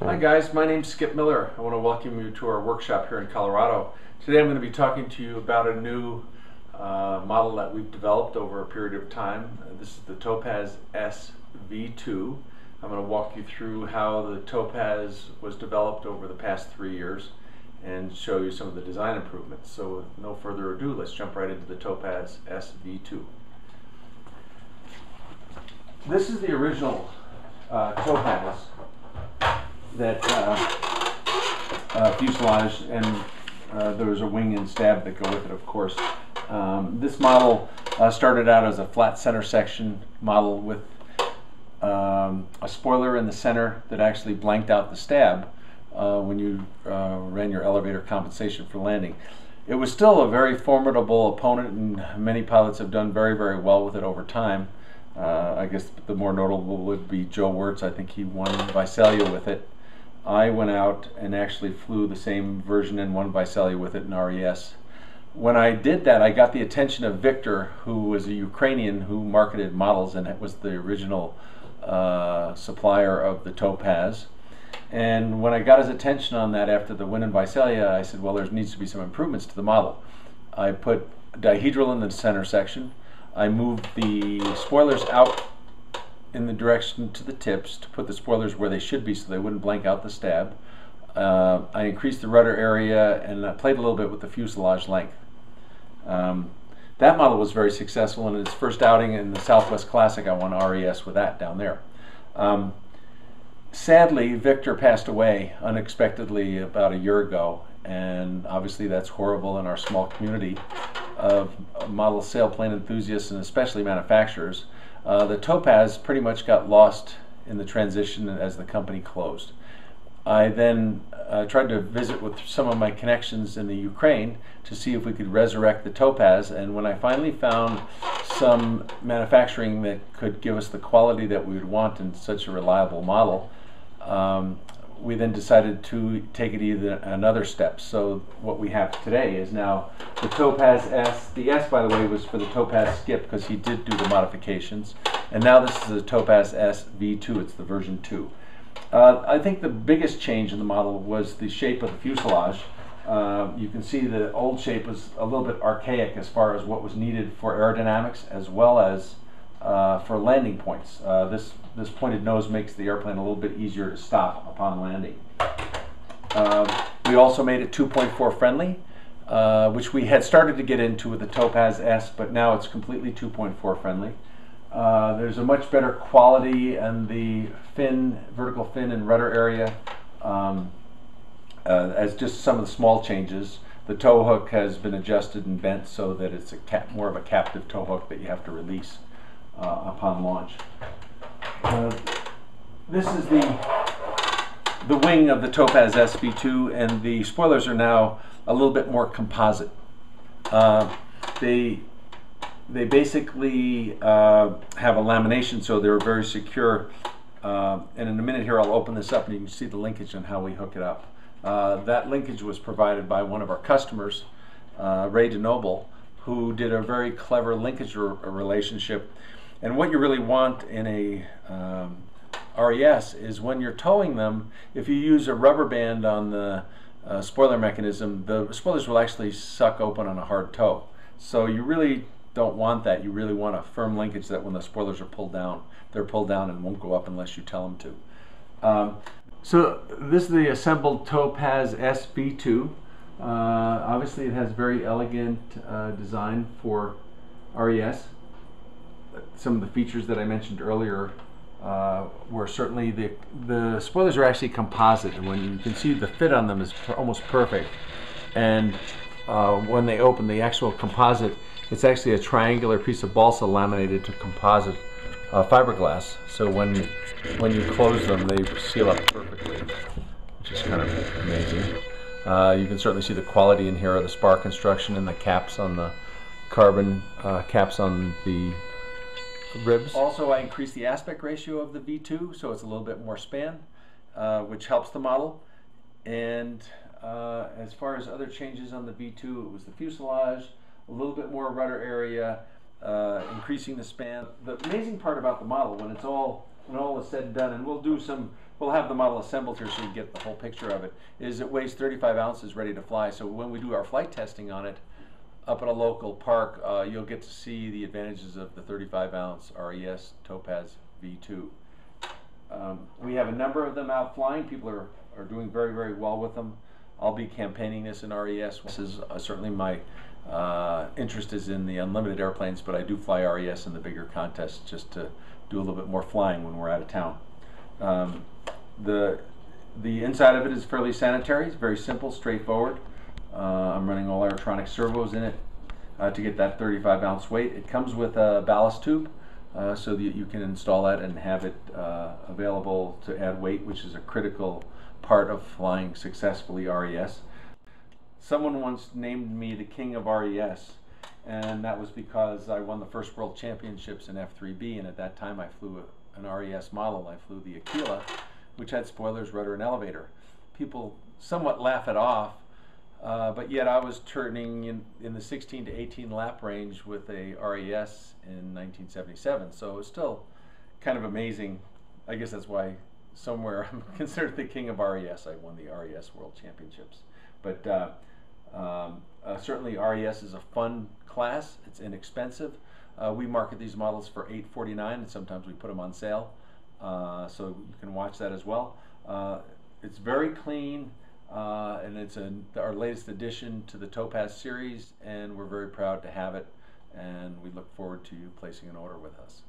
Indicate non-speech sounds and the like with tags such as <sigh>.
Hi guys, my name's Skip Miller. I want to welcome you to our workshop here in Colorado. Today I'm going to be talking to you about a new uh, model that we've developed over a period of time. Uh, this is the Topaz SV2. I'm going to walk you through how the Topaz was developed over the past three years and show you some of the design improvements. So with no further ado, let's jump right into the Topaz SV2. This is the original uh, Topaz that uh, uh, fuselage and uh, there was a wing and stab that go with it, of course. Um, this model uh, started out as a flat center section model with um, a spoiler in the center that actually blanked out the stab when you ran your elevator compensation for landing. It was still a very formidable opponent, and many pilots have done very, very well with it over time. Uh, I guess the more notable would be Joe Wurts. I think he won Visalia with it. I went out and actually flew the same version and won Visalia with it in RES. When I did that, I got the attention of Victor, who was a Ukrainian who marketed models and was the original uh, supplier of the Topaz. And when I got his attention on that after the win in Visalia, I said, well, there needs to be some improvements to the model. I put dihedral in the center section. I moved the spoilers out in the direction to the tips to put the spoilers where they should be so they wouldn't blank out the stab. Uh, I increased the rudder area and I played a little bit with the fuselage length. Um, that model was very successful in its first outing in the Southwest Classic. I won RES with that down there. Um, sadly, Victor passed away unexpectedly about a year ago, and obviously that's horrible in our small community of model sailplane enthusiasts and especially manufacturers. Uh, the Topaz pretty much got lost in the transition as the company closed. I then uh, tried to visit with some of my connections in the Ukraine to see if we could resurrect the Topaz. And when I finally found some manufacturing that could give us the quality that we would want in such a reliable model, um, we then decided to take it either another step. So what we have today is now the Topaz S. The S, by the way, was for the Topaz Skip because he did do the modifications. And now this is the Topaz S V2. It's the version 2. Uh, I think the biggest change in the model was the shape of the fuselage. Uh, you can see the old shape was a little bit archaic as far as what was needed for aerodynamics as well as uh, for landing points. Uh, this, this pointed nose makes the airplane a little bit easier to stop upon landing. Uh, we also made it 2.4 friendly, uh, which we had started to get into with the Topaz S, but now it's completely 2.4 friendly. Uh, there's a much better quality in the fin, vertical fin and rudder area, um, uh, as just some of the small changes. The tow hook has been adjusted and bent so that it's a more of a captive tow hook that you have to release uh, upon launch. Uh, this is the the wing of the Topaz SV2 and the spoilers are now a little bit more composite. Uh, they they basically uh, have a lamination so they're very secure uh, and in a minute here I'll open this up and you can see the linkage and how we hook it up. Uh, that linkage was provided by one of our customers, Ray DeNoble, who did a very clever linkage relationship and what you really want in a um, RES is when you're towing them, if you use a rubber band on the uh, spoiler mechanism, the spoilers will actually suck open on a hard tow. So you really don't want that. You really want a firm linkage that when the spoilers are pulled down, they're pulled down and won't go up unless you tell them to. Um, so this is the assembled Topaz SV2. Uh, obviously it has very elegant uh, design for RES some of the features that I mentioned earlier uh, were certainly the the spoilers are actually composite, and when you can see the fit on them is per almost perfect. And uh, when they open the actual composite, it's actually a triangular piece of balsa laminated to composite uh, fiberglass. So when when you close them, they seal up perfectly, which is kind of amazing. Uh, you can certainly see the quality in here of the spar construction and the caps on the carbon uh, caps on the ribs. Also, I increased the aspect ratio of the V2, so it's a little bit more span, uh, which helps the model. And uh, as far as other changes on the V2, it was the fuselage, a little bit more rudder area, uh, increasing the span. The amazing part about the model, when it's all when all is said and done, and we'll do some, we'll have the model assembled here so you get the whole picture of it, is it weighs 35 ounces ready to fly. So when we do our flight testing on it, up at a local park, uh, you'll get to see the advantages of the 35 ounce RES Topaz V2. Um, we have a number of them out flying. People are, are doing very, very well with them. I'll be campaigning this in RES. This is uh, certainly my uh, interest is in the unlimited airplanes, but I do fly RES in the bigger contests just to do a little bit more flying when we're out of town. Um, the the inside of it is fairly sanitary. It's very simple, straightforward. Uh, I'm running all electronic servos in it uh, to get that 35 ounce weight. It comes with a ballast tube uh, so that you can install that and have it available to add weight, which is a critical part of flying successfully RES. Someone once named me the king of RES, and that was because I won the first world championships in F3B, and at that time I flew a, an RES model. I flew the Aquila, which had spoilers, rudder, and elevator. People somewhat laugh it off, uh, but yet I was turning in, in the 16 to 18 lap range with a RES in 1977. So it's still kind of amazing. I guess that's why somewhere <laughs> I'm considered the king of RES. I won the RES World Championships. But uh, um, uh, certainly RES is a fun class. It's inexpensive. Uh, we market these models for 849 and sometimes we put them on sale. Uh, so you can watch that as well. Uh, it's very clean. Uh, and it's a, our latest addition to the Topaz series, and we're very proud to have it. And we look forward to you placing an order with us.